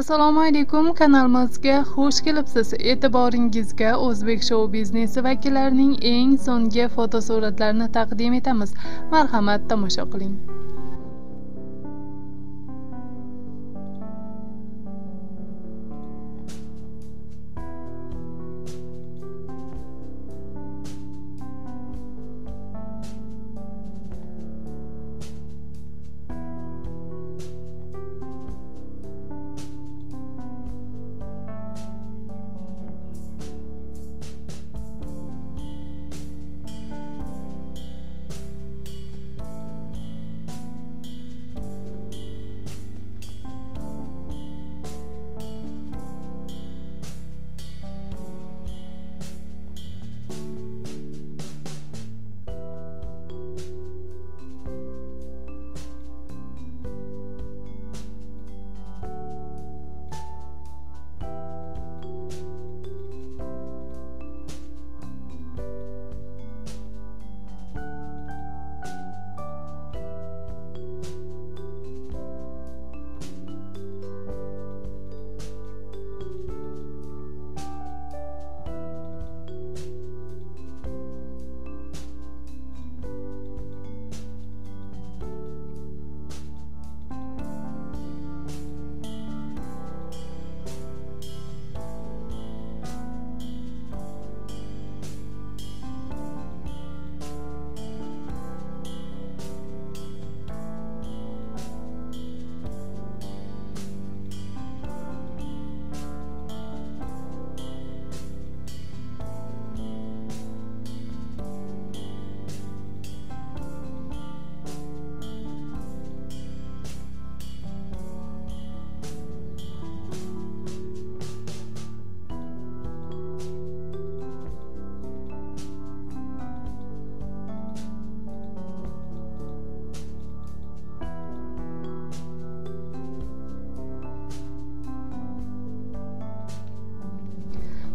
assalomu alaykum kanalimizga xush kelibsiz. E'tiboringizga o'zbek shou biznesi vakillarining eng so'nggi fotosuratlarini taqdim etamiz. Marhamat tomosha qiling.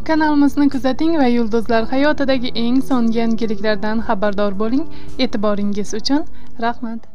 Kanalimizni kuzating va yulduzlar hayotidagi eng so'nggi yangiliklardan xabardor bo'ling. E'tiboringiz uchun rahmat.